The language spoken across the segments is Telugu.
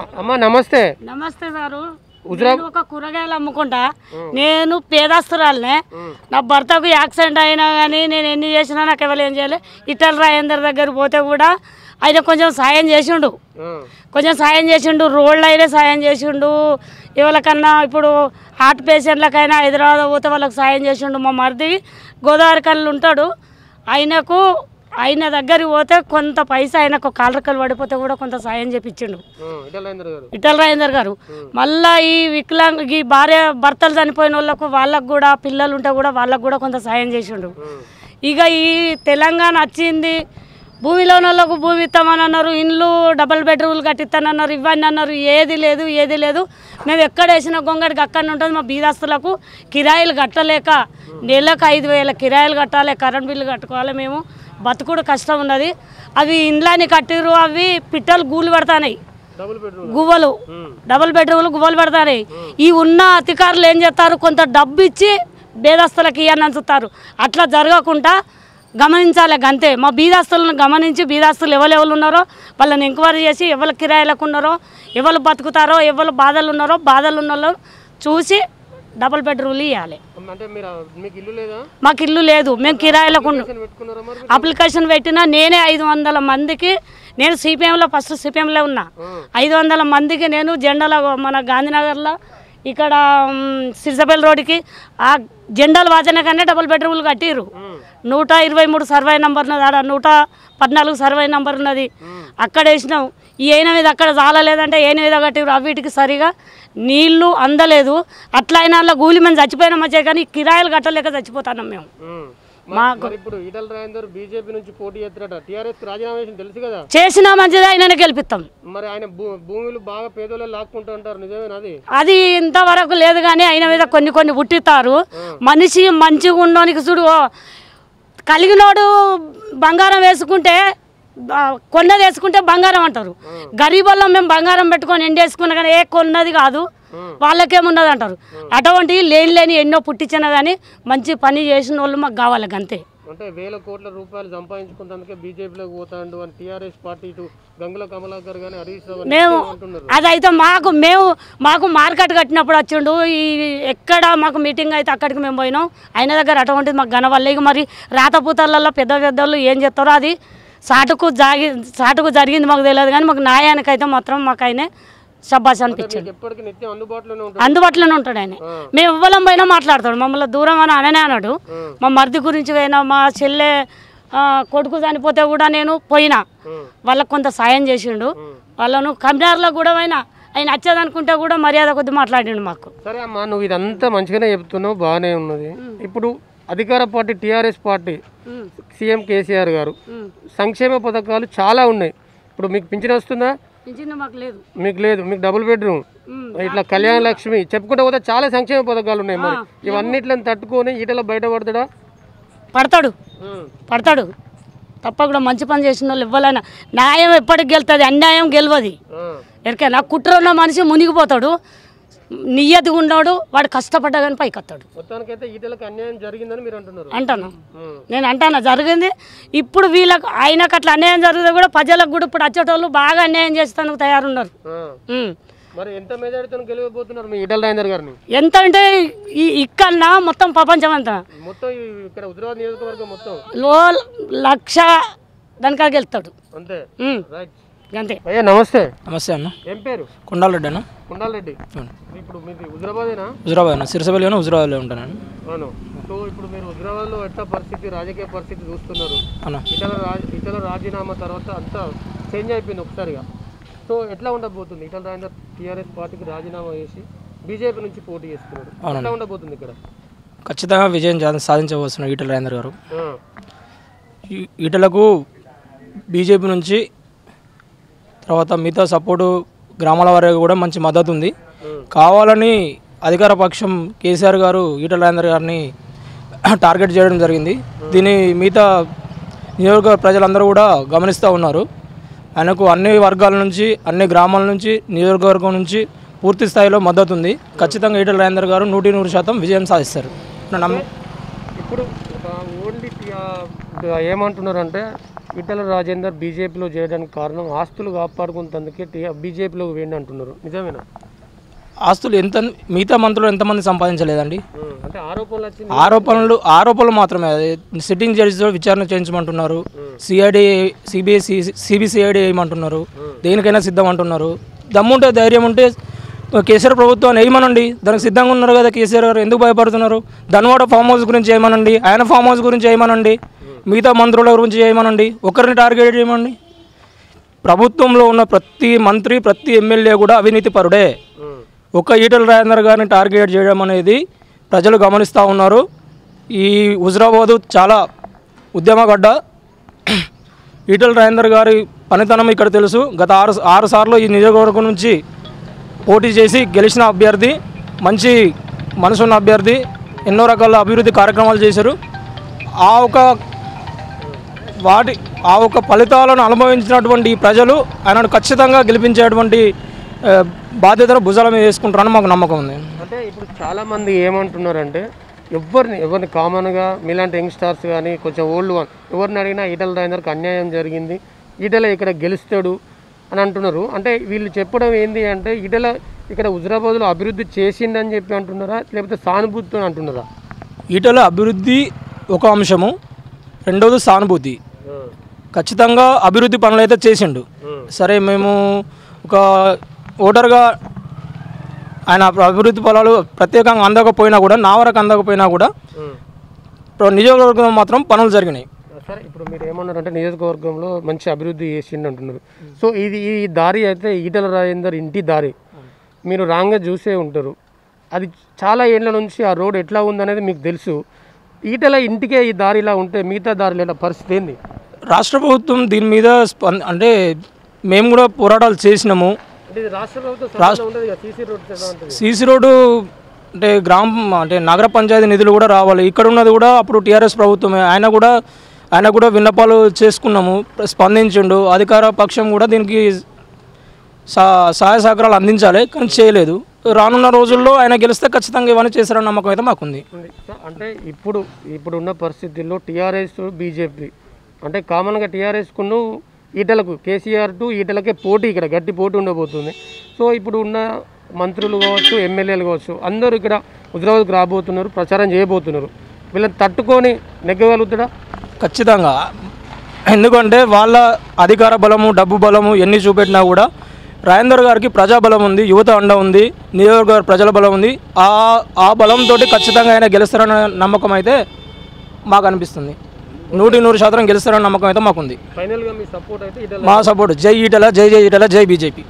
అమ్మా నమస్తే. నమస్తే సారు. నేను ఒక కూరగాయలు అమ్ముకుంటా. నేను పేదస్తురాలనే. నా భర్తకు యాక్సిడెంట్ అయినా కానీ నేను ఎన్ని చేసినా నాకు ఎవరు ఏం చేయలే. ఇటల్ రాజేందర్ దగ్గర పోతే కూడా ఆయన కొంచెం సాయం చేసిండు. కొంచెం సాయం చేసిండు రోడ్లు అయినా సాయం చేసిండు. ఎవరికన్నా ఇప్పుడు హార్ట్ పేషెంట్లకైనా హైదరాబాద్ పోతే వాళ్ళకి సాయం చేసిండు మా మరిది. గోదావరి కళ్ళు ఉంటాడు ఆయనకు ఆయన దగ్గరికి పోతే కొంత పైసా ఆయనకు కాలరకలు పడిపోతే కూడా కొంత సాయం చేపించిండు ఇటల్ రాజేందర్ గారు. మళ్ళా ఈ వికలాంగ ఈ భార్య భర్తలు చనిపోయిన వాళ్ళకు వాళ్ళకు కూడా పిల్లలు ఉంటే కూడా వాళ్ళకు కూడా కొంత సాయం చేసిండు. ఇక ఈ తెలంగాణ వచ్చింది. భూమిలో ఉన్న వాళ్ళకు భూమి ఇస్తామని అన్నారు. ఇండ్లు డబల్ బెడ్రూమ్లు కట్టిస్తానన్నారు ఇవన్నీ అన్నారు. ఏది లేదు ఏది లేదు. మేము ఎక్కడ వేసిన గొంగడికి అక్కడ ఉంటుంది మా బీదాస్తులకు కిరాయిలు కట్టలేక నెలకు ఐదు వేల కిరాయిలు కట్టాలి కరెంట్ బిల్లు కట్టుకోవాలి మేము. బతుకుడు కష్టం ఉన్నది. అవి ఇండ్లని కట్టిరు అవి పిట్టలు గూలు పెడతాయి బెడ్రూమ్. గువ్వలు. డబుల్ బెడ్రూమ్లు గువ్వలు పెడతారు ఈ ఉన్న అధికారులు ఏం చేస్తారు? కొంత డబ్బు ఇచ్చి బేదస్తులకు ఇవన్నీ అంచుతారు. అట్లా జరగకుండా గమనించాలి అంతే మా బీదాస్తులను గమనించి బీదాస్తులు ఎవరు ఉన్నారో వాళ్ళని ఎంక్వైరీ చేసి ఎవరు కిరాయిలకు ఉన్నారో ఎవరు బతుకుతారో ఎవరు బాధలు ఉన్నారో బాధలు ఉన్న వాళ్ళు చూసి డబుల్ బెడ్రూమ్లు ఇవ్వాలి అంటే మీరు మీకు ఇల్లు లేదా? మాకు ఇల్లు లేదు. మేము కిరాయిలకు అప్లికేషన్ పెట్టినా నేనే ఐదు వందల మందికి నేను సిపిఎంలో ఫస్ట్ సిపిఎంలో ఉన్నా. ఐదు వందల మందికి నేను జెండాల మన గాంధీనగర్లో ఇక్కడ సిరిసపల్లి రోడ్డుకి ఆ జెండాలు కన్నా డబుల్ బెడ్రూమ్లు కట్టిర్రు. నూట ఇరవై మూడు సర్వే నంబర్ ఉన్నది. ఆడ నూట పద్నాలుగు సర్వే నంబర్ ఉన్నది. అక్కడ వేసినాం. ఈ అయిన మీద అక్కడ చాలలేదంటే ఏన మీద కట్టిర్రు. అవిటికి సరిగా నీళ్ళు అందలేదు. అట్లా అయినా గూలి మేము చచ్చిపోయినా మంచిగా కానీ కిరాయిలు కట్టలేక చచ్చిపోతున్నాం మేము. మాకు ఇప్పుడు ఈటల రాజేందర్ బీజేపీ నుంచి పోటీ చేస్తారట. టీఆర్ఎస్ రాజీనామా తెలుసు కదా? చేసినా మంచిది ఆయననే గెలిపిస్తాం. మరి ఆయన భూములు బాగా పేదోళ్ళు లాక్కుంటూ ఉంటారు. నిజమేనా అది? అది ఇంతవరకు లేదు కానీ ఆయన మీద కొన్ని కొన్ని పుట్టిస్తారు మనిషి మంచిగా ఉండడానికి చూడు కలిగినోడు బంగారం వేసుకుంటే కొన్నది వేసుకుంటే బంగారం అంటారు. గరీబుల్లో మేము బంగారం పెట్టుకొని ఎండేసుకున్నా కానీ ఏ కొన్నది కాదు. వాళ్ళకేమున్నది అంటారు. అటువంటి లేని లేని ఎన్నో పుట్టించినా కానీ మంచి పని చేసిన వాళ్ళు మాకు కావాలి అంతే అంటే వేల కోట్ల రూపాయలు సంపాదించుకున్నందుకే బీజేపీలోకి పోతాడు అని టీఆర్ఎస్ పార్టీ ఇటు గంగుల కమలాకర్ కానీ హరీష్ రావు గాని మేము అదైతే మాకు మేము మాకు మార్కెట్ కట్టినప్పుడు వచ్చిండు. ఈ ఎక్కడ మాకు మీటింగ్ అయితే అక్కడికి మేము పోయినాం. ఆయన దగ్గర అటువంటిది మాకు కనవల్ల ఇక మరి రాతపూతలలో పెద్ద పెద్దలు ఏం చేస్తారో అది సాటుకు జాగి సాటుకు జరిగింది మాకు తెలియదు కానీ మాకు న్యాయానికైతే మాత్రం మాకు ఆయనే శబ్బాస్ అనిపించాడు. అందుబాటులోనే ఉంటాడు? ఆయన. మేము ఇవ్వలం పోయినా మాట్లాడతాడు. మమ్మల్ని దూరం అని అననే అన్నాడు మా మరిది గురించి పోయినా మా చెల్లె కొడుకు చనిపోతే కూడా నేను పోయినా. వాళ్ళకు కొంత సాయం చేసిండు. వాళ్ళను కమినార్లో కూడా పోయినా. ఆయన వచ్చేదనుకుంటే కూడా మర్యాద కొద్ది మాట్లాడిండు మాకు. సరే అమ్మా నువ్వు ఇదంతా మంచిగానే చెప్తున్నావు బాగానే ఉన్నది. ఇప్పుడు అధికార party TRS party CM KCR గారు సంక్షేమ పథకాలు చాలా ఉన్నాయి. ఇప్పుడు మీకు పింఛన్ వస్తుందా? మాకు లేదు. మీకు లేదు మీకు డబుల్ బెడ్రూమ్ ఇట్లా కళ్యాణ లక్ష్మి చెప్పుకుంటే పోతే చాలా సంక్షేమ పథకాలు ఉన్నాయి మరి. ఇవన్నిట్లను తట్టుకొని ఈటలో బయటపడతాడా పడతాడు? పడతాడు. తప్పకుండా మంచి పని చేసిన వాళ్ళు ఇవ్వాలన్నా న్యాయం ఎప్పటికి గెలుతుంది అన్యాయం గెలవది. ఎరికైనా కుట్ర ఉన్న మనిషి మునిగిపోతాడు. నియ్యతిగా ఉన్నాడు వాడు కష్టపడ్డా కానీ పైకి వస్తాడు మొత్తానికైతే ఈటలకు అన్యాయం జరిగిందని మీరు అంటున్నారు. అంటాను. నేను అంటాను జరిగింది. ఇప్పుడు వీళ్ళకు ఆయనకు అట్లా అన్యాయం జరిగితే కూడా ప్రజలకు కూడా ఇప్పుడు వచ్చేటోళ్ళు బాగా అన్యాయం చేస్తానికి తయారున్నారు. ఎంత అంటే ఈ ఇక్కడన్నా మొత్తం ప్రపంచం అంతా. ఇక్కడ లక్ష దానికా గెలుతాడు అంతే. అంతే. అయ్యా నమస్తే. నమస్తే అన్న. ఏం పేరు? కొండాలరెడ్డి అన్న. కుండాలరెడ్డి. ఇప్పుడు మీది హుజరాబాదేనా? హుజరాబాద్ అన్న. సిరసపల్లిలోనే హుజరాబాద్లో ఉంటాను అవును. సో ఇప్పుడు మీరు హుజరాబాద్లో ఎట్లా పరిస్థితి రాజకీయ పరిస్థితి చూస్తున్నారు? అన్న. ఇతర రాజ ఇతర రాజీనామా తర్వాత అంతా చేంజ్ అయిపోయింది ఒకసారిగా. సో ఎట్లా ఉండబోతుంది? ఇటల రాజేందర్ టీఆర్ఎస్ పార్టీకి రాజీనామా చేసి బీజేపీ నుంచి పోటీ చేస్తున్నాడు ఎట్లా ఉండబోతుంది ఇక్కడ? ఖచ్చితంగా విజయం సాధించవలసిన ఈటల రాజేందర్ గారు. ఈటలకు బీజేపీ నుంచి తర్వాత మిగతా సపోర్టు గ్రామాల వారికి కూడా మంచి మద్దతు ఉంది కావాలని అధికార పక్షం కేసీఆర్ గారు ఈటల రాజేందర్ గారిని టార్గెట్ చేయడం జరిగింది. దీన్ని మిగతా నియోజకవర్గ ప్రజలందరూ కూడా గమనిస్తూ ఉన్నారు. ఆయనకు అన్ని వర్గాల నుంచి అన్ని గ్రామాల నుంచి నియోజకవర్గం నుంచి పూర్తి స్థాయిలో మద్దతు ఉంది. ఖచ్చితంగా ఈటల రాజేందర్ గారు నూటి నూరు శాతం విజయం సాధిస్తారు. ఇప్పుడు ఓన్లీ ఏమంటున్నారంటే ఈటల రాజేందర్ బీజేపీలో చేయడానికి కారణం ఆస్తులు కాపాడుకుంటందుకే బీజేపీలోకి వేయండి అంటున్నారు. నిజమేనా? ఆస్తులు ఎంత మిగతా మంత్రులు ఎంతమంది సంపాదించలేదండి? ఆరోపణలు ఆరోపణలు మాత్రమే. అది సిట్టింగ్ జడ్జితో విచారణ చేయించమంటున్నారు. సిఐడి సిబిఐ సిబిసిఐడి వేయమంటున్నారు. దేనికైనా సిద్ధం అంటున్నారు దమ్ముంటే ధైర్యం ఉంటే కేసీఆర్ ప్రభుత్వాన్ని వేయమనండి. దానికి సిద్ధంగా ఉన్నారు కదా కేసీఆర్ గారు. ఎందుకు భయపడుతున్నారు? ధన్వాడ ఫామ్ హౌస్ గురించి చేయమనండి ఆయన ఫామ్ హౌస్ గురించి చేయమనండి మిగతా మంత్రుల గురించి చేయమనండి ఒకరిని టార్గెట్ చేయమండి. ప్రభుత్వంలో ఉన్న ప్రతి మంత్రి ప్రతి ఎమ్మెల్యే కూడా అవినీతి పరుడే. ఒక ఈటల రాజేందర్ గారిని టార్గెట్ చేయడం అనేది ప్రజలు గమనిస్తూ ఉన్నారు. ఈ హుజరాబాదు చాలా ఉద్యమగడ్డ. ఈటల రాజేందర్ గారి పనితనం ఇక్కడ తెలుసు. గత ఆరు ఆరు సార్లు ఈ నియోజకవర్గం నుంచి పోటీ చేసి గెలిచిన అభ్యర్థి మంచి మనసున్న అభ్యర్థి ఎన్నో రకాల అభివృద్ధి కార్యక్రమాలు చేశారు. ఆ ఒక వాటి ఆ ఒక ఫలితాలను అనుభవించినటువంటి ప్రజలు ఆయనను ఖచ్చితంగా గెలిపించేటువంటి బాధ్యతను భుజాల మీద వేసుకుంటారని మాకు నమ్మకం ఉంది. అంటే ఇప్పుడు చాలా మంది ఏమంటున్నారంటే ఎవరిని ఎవరిని కామన్గా మీలాంటి యంగ్స్టార్స్ కానీ కొంచెం ఓల్డ్ వన్ ఎవరిని అడిగినా ఈటల రాజేందర్కి అన్యాయం జరిగింది ఈటల ఇక్కడ గెలుస్తాడు అని అంటున్నారు. అంటే వీళ్ళు చెప్పడం ఏంది అంటే ఈటల ఇక్కడ హుజరాబాద్లో అభివృద్ధి చేసిందని చెప్పి అంటున్నారా లేకపోతే సానుభూతితో అంటున్నారా? ఈటల అభివృద్ధి ఒక అంశము రెండవది సానుభూతి. ఖచ్చితంగా అభివృద్ధి పనులు అయితే చేసిండు. సరే మేము ఒక ఓటర్గా ఆయన అభివృద్ధి పొలాలు ప్రత్యేకంగా అందకపోయినా కూడా నా వరకు అందకపోయినా కూడా ఇప్పుడు మాత్రం పనులు జరిగినాయి. సరే ఇప్పుడు మీరు ఏమన్నారంటే నియోజకవర్గంలో మంచి అభివృద్ధి చేసిండు అంటున్నారు. సో ఇది ఈ దారి అయితే ఈటల రాజేందర్ ఇంటి దారి. మీరు రాంగ్గా చూసే ఉంటారు. అది చాలా ఏళ్ళ నుంచి ఆ రోడ్ ఎట్లా ఉందనేది మీకు తెలుసు. ఈటల ఇంటికే ఈ దారి ఇలా ఉంటే మిగతా దారిలో పరిస్థితి ఏంది? రాష్ట్ర ప్రభుత్వం దీని మీద స్పంద అంటే మేము కూడా పోరాటాలు చేసినాము. సీసీ రోడ్డు అంటే గ్రామం అంటే నగర పంచాయతీ నిధులు కూడా రావాలి. ఇక్కడ ఉన్నది కూడా అప్పుడు టీఆర్ఎస్ ప్రభుత్వమే. ఆయన కూడా ఆయన కూడా విన్నపాలు చేసుకున్నాము స్పందించిండు. అధికార పక్షం కూడా దీనికి సహాయ సహకారాలు అందించాలి కానీ చేయలేదు. రానున్న రోజుల్లో ఆయన గెలిస్తే ఖచ్చితంగా ఇవన్నీ చేశారన్న నమ్మకం అయితే మాకుంది. అంటే ఇప్పుడు ఇప్పుడు ఉన్న పరిస్థితుల్లో టీఆర్ఎస్ బీజేపీ అంటే కామన్గా టీఆర్ఎస్కును ఈటలకు కేసీఆర్ టు ఈటలకే పోటీ ఇక్కడ గట్టి పోటీ ఉండబోతుంది. సో ఇప్పుడు ఉన్న మంత్రులు కావచ్చు ఎమ్మెల్యేలు కావచ్చు అందరూ ఇక్కడ హుజరాబాద్కు రాబోతున్నారు ప్రచారం చేయబోతున్నారు. వీళ్ళని తట్టుకొని నెగ్గగలుగుతాడా? ఖచ్చితంగా. ఎందుకంటే వాళ్ళ అధికార బలము డబ్బు బలము ఎన్ని చూపెట్టినా కూడా రాజేందర్ గారికి ప్రజాబలం ఉంది యువత అండ ఉంది నియోజకవర్గ ప్రజల బలం ఉంది. ఆ ఆ బలంతో ఖచ్చితంగా ఆయన గెలుస్తారన్న నమ్మకం అయితే మాకు అనిపిస్తుంది. నూటి నూరు శాతం గెలుస్తారన్న నమ్మకం అయితే మాకుంది ఫైనల్గా మీ సపోర్ట్ అయితే ఈటల మా సపోర్ట్. జై ఈటల జై జై ఈటల జై బీజేపీ.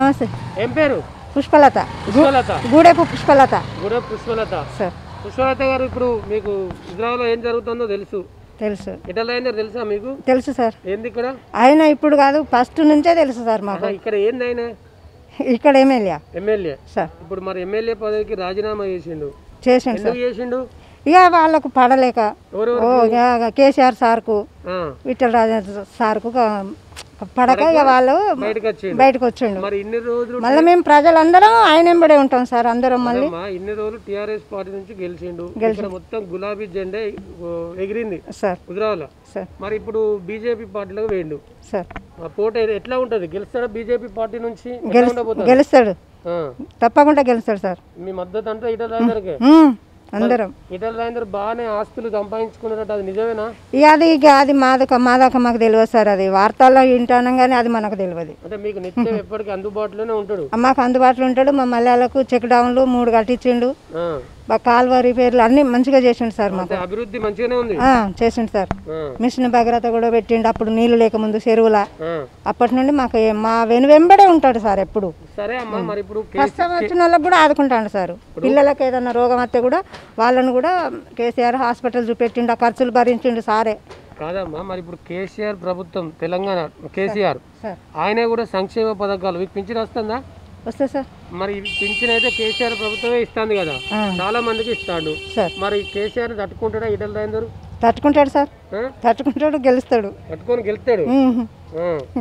నమస్తే. ఏం పేరు? పుష్పలత. పుష్పలత. గూడెపు పుష్పలత. గుడ పుష్పలత. సార్. పుష్పలత గారు ఇప్పుడు మీకు హుజరాబాద్లో ఏం జరుగుతుందో తెలుసు. తెలుసు. అయిందో తెలుసా మీకు? తెలుసు సార్. ఏంది ఇక్కడ? ఆయన ఇప్పుడు కాదు ఫస్ట్ నుంచే తెలుసు సార్ మాకు. ఇక్కడ ఏంది ఆయన? ఇక్కడ ఎమ్మెల్యే. ఎమ్మెల్యే? సార్. ఇప్పుడు మరి ఎమ్మెల్యే పదవికి రాజీనామా చేసిండు. చేసిండు సార్. ఎందుకు చేసిండు? ఇక వాళ్ళకు పడలేక. ఎవరు ఓ ఇక కేసీఆర్ సార్కు ఆ, విఠల్ రాజేంద్ర సార్కు క- పడక ఇక వాళ్ళు బయటకు వచ్చిండు. బయటకు వచ్చిండు. మరి ఇన్ని రోజులు మళ్ళీ మేము ప్రజలందరం ఆయన వెంబడే ఉంటాం సార్ అందరం మళ్ళీ. ఇన్ని రోజులు టిఆర్ఎస్ పార్టీ నుంచి గెలిచిండు. మొత్తం గులాబీ జెండా ఎగిరింది సార్. సార్. మరి ఇప్పుడు బీజేపీ పార్టీలోకి వేయండు. సార్. పోటీ ఎట్లా ఉంటది? గెలుస్తాడా బీజేపీ పార్టీ నుంచి? గెలుస్తాడు. తప్పకుండా గెలుస్తాడు సార్. మీ మద్దతు అంటే ఉమ్, అందరం. ఇటల్ రాజేందర్ బాగానే ఆస్తులు సంపాదించుకున్నారట అది నిజమేనా? ఇక అది ఇక అది మాదక మాదక మాకు తెలియదు సార్ అది. వార్తల్లో వింటానం కానీ అది మనకు తెలియదు. అంటే మీకు నిత్యం ఎప్పటికీ అందుబాటులోనే ఉంటాడు. మాకు అందుబాటులో ఉంటాడు. మా మల్లెలకు చెక్ డౌన్లు మూడు కట్టించిండు. కాలువ రిపేర్లు అన్ని మంచిగా చేసిండు సార్ మాకు. అభివృద్ధి మంచిగానే ఉంది? ఆ, చేసిండు సార్. మిషన్ భగీరథ కూడా పెట్టిండు అప్పుడు నీళ్ళు లేకముందు చెరువుల. అప్పటి నుండి మాకు మా వెను వెంబడే ఉంటాడు సార్ ఎప్పుడు. కష్టం వచ్చిన వాళ్ళకి కూడా ఆదుకుంటాడు సార్. పిల్లలకి ఏదైనా రోగం వస్తే కూడా వాళ్ళని కూడా కేసీఆర్ హాస్పిటల్ చూపెట్టిండు ఆ ఖర్చులు భరించిండు సారే. కాదమ్మా మరి ఇప్పుడు కేసీఆర్ ప్రభుత్వం తెలంగాణ కేసీఆర్. ఆయనే కూడా సంక్షేమ పథకాలు మీకు పింఛన్ వస్తుందా? వస్తే సార్. మరి పింఛన్ అయితే కేసీఆర్ ప్రభుత్వమే ఇస్తుంది కదా. చాలా మందికి ఇస్తాడు. మరి కేసీఆర్ తట్టుకుంటాడా ఇటల్ రాయందరు తట్టుకుంటాడు సార్. తట్టుకుంటాడు గెలుస్తాడు. తట్టుకొని గెలుస్తాడు.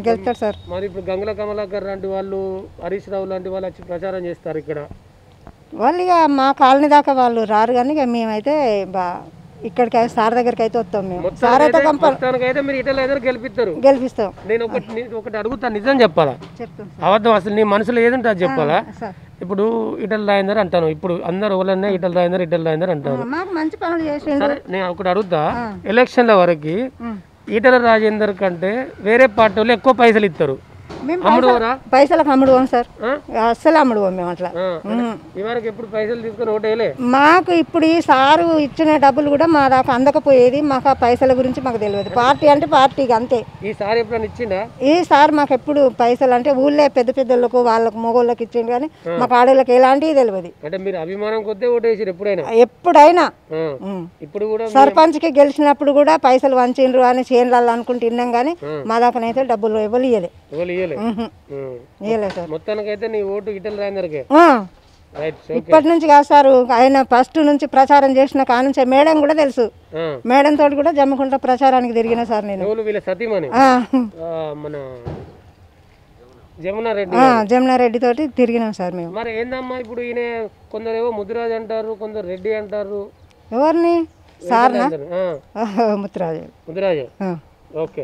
గెలుస్తాడు సార్. మరి ఇప్పుడు గంగుల కమలాకర్ లాంటి వాళ్ళు హరీష్ రావు లాంటి వాళ్ళు వచ్చి ప్రచారం చేస్తారు ఇక్కడ. వాళ్ళు ఇక మా కాలనీ దాకా వాళ్ళు రారు కానీ ఇక మేమైతే బా ఇక్కడికి సార్ దగ్గరికి అయితే వస్తాం మేము. సార్ అయితే మొత్తానికైతే మీరు ఇటల్ అయితే గెలిపిస్తారు గెలిపిస్తాం. నేను ఒకటి ఒకటి అడుగుతా నిజం చెప్పాలా? చెప్తాం అబద్ధం అసలు నీ మనసులో ఏదంటే అది చెప్పాలా? ఇప్పుడు ఇటల్ రాయిందర్ అంటాను. ఇప్పుడు అందరు ఎవరన్నా ఇటల్ రాయిందర్ ఇటల్ రాయిందర్ అంటారు. మాకు మంచి పనులు సరే నేను ఒకటి అడుగుతా. ఎలక్షన్ల వరకు ఈటల రాజేందర్ కంటే వేరే పార్టీ వాళ్ళు ఎక్కువ పైసలు ఇస్తారు పైసలకు అమ్ముడుకోం సార్? అస్సలు అమ్ముడుకోం మేము అట్లా. ఇవరకు ఎప్పుడు పైసలు తీసుకొని ఓటేయలే? మాకు ఇప్పుడు ఈ సారు ఇచ్చిన డబ్బులు కూడా మా దాకా అందకపోయేది మాకు ఆ పైసల గురించి మాకు తెలియదు. పార్టీ అంటే పార్టీకి అంతే. ఈసారి ఎప్పుడైనా ఇచ్చిండా? ఈ సార్ మాకు ఎప్పుడు పైసలు అంటే ఊళ్ళో పెద్ద పెద్దలకు వాళ్ళకు మగోళ్ళకి ఇచ్చిండు కానీ మాకు ఆడోళ్ళకి ఎలాంటివి తెలియదు. అంటే మీరు అభిమానం కొద్దే ఓటేసారు ఎప్పుడైనా? ఎప్పుడైనా. ఇప్పుడు కూడా సర్పంచ్కి గెలిచినప్పుడు కూడా పైసలు వంచిండ్రు అని చేనులలో అనుకుంటూ విన్నాం కానీ మా దాకానైతే డబ్బులు ఇవ్వలు సార్. మొత్తానికైతే నీ ఓటు ఇటల రాయిందరికే ఇప్పటి నుంచి కాదు సార్ ఆయన ఫస్ట్ నుంచి ప్రచారం చేసిన కానుంచే మేడం కూడా తెలుసు. మేడం తోటి కూడా జమ్ముకుంట ప్రచారానికి తిరిగిన సార్ నేను. మన జమునారెడ్డి తోటి తిరిగినాం సార్ మేము. మరి ఏందమ్మా ఇప్పుడు ఈయన కొందరేమో ముద్దురాజు అంటారు కొందరు రెడ్డి అంటారు. ఎవరిని? ముత్తురాజు. ముద్దురాజు. ఓకే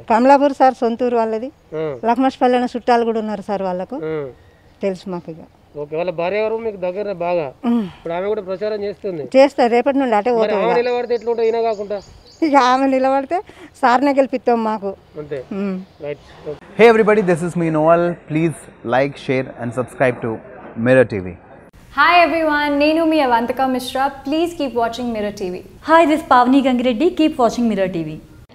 కమలాపూర్ సార్ సొంతూరు వాళ్ళది ఆ, లక్ష్మణపల్లి చుట్టాలు కూడా ఉన్నారు సార్ వాళ్ళకు. తెలుసు మాకు ఇక ఓకే వాళ్ళ భార్య ఎవరు మీకు దగ్గర బాగా. ఇప్పుడు ఆమె కూడా ప్రచారం చేస్తుంది చేస్తారు రేపటి నుండి అటే మరి పోతాం ఆమె నిలబడితే ఎట్లుంటుంది ఈయన కాకుండా ఇక ఆమె నిలబడితే సార్నే గెలిపిస్తాం మాకు అంతే ఉమ్. Right okay Hey everybody, this is me Noel. Please like, share, and subscribe to Mirror TV. Hi everyone, Nenu mi Avantika Mishra. Please keep watching Mirror TV. Hi, this is Pavni Gangireddy.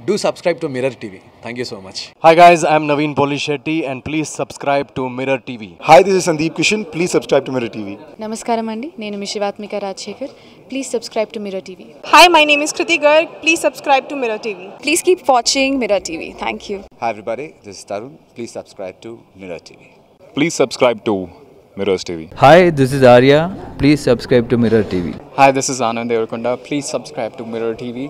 do subscribe to Mirror TV. Thank you so much. Hi guys, I'm Naveen Polishetty and please subscribe to Mirror TV. Hi, this is Sandeep Kishan. Please subscribe to Mirror TV. Namaskaram Andi. Nenu Mishivatmika Rajshekhar. Please subscribe to Mirror TV. Hi, my name is Kriti Garg. Please subscribe to Mirror TV. Please keep watching Mirror TV. Thank you. Hi everybody, this is Tarun. Please subscribe to Mirror TV. Please subscribe to Mirror TV. Hi, this is Arya. Please subscribe to Mirror TV. Hi, this is Anand Devarkonda. Please subscribe to Mirror TV.